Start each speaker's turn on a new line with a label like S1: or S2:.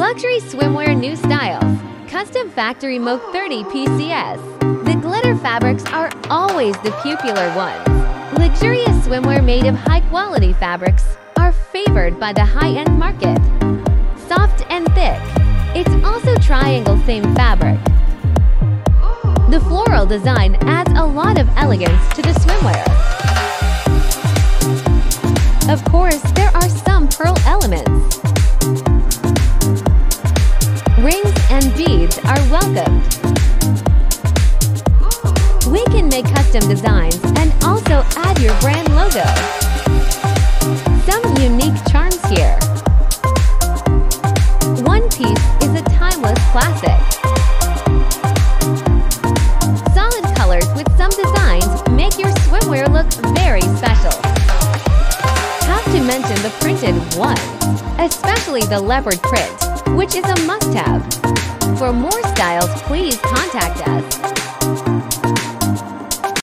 S1: Luxury swimwear new styles. Custom factory MOQ 30 PCS. The glitter fabrics are always the popular ones. Luxurious swimwear made of high quality fabrics are favored by the high-end market. Soft and thick. It's also triangle same fabric. The floral design adds a lot of elegance to the swimwear. Of course, are welcomed. We can make custom designs and also add your brand logo. Some unique charms here. One Piece is a timeless classic. Solid colors with some designs make your swimwear look very special. Have to mention the printed ones, especially the leopard print, which is a must-have. For more styles, please contact us.